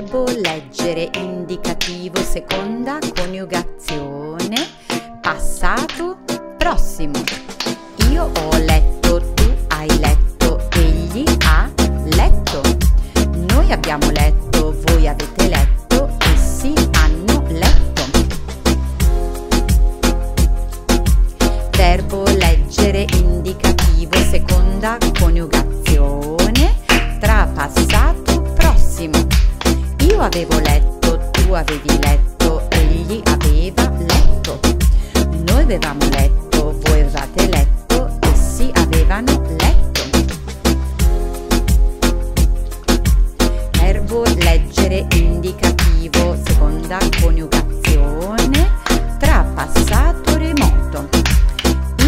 Verbo leggere indicativo seconda coniugazione passato prossimo. Io ho letto, tu hai letto, egli ha letto. Noi abbiamo letto, voi avete letto, essi hanno letto. Verbo leggere indicativo seconda coniugazione Io avevo letto, tu avevi letto, egli aveva letto. Noi avevamo letto, voi avevate letto, essi avevano letto. Verbo leggere indicativo, seconda coniugazione tra passato remoto.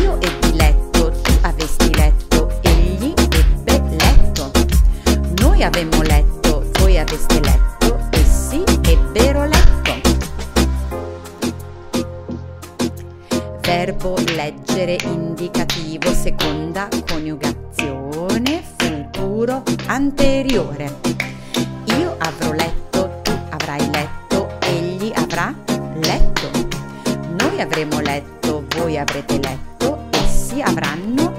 Io ebbi letto, tu avesti letto, egli ebbe letto. Noi avemmo letto, voi aveste letto ebbero letto. Verbo leggere indicativo seconda coniugazione futuro anteriore. Io avrò letto, tu avrai letto, egli avrà letto. Noi avremo letto, voi avrete letto, essi avranno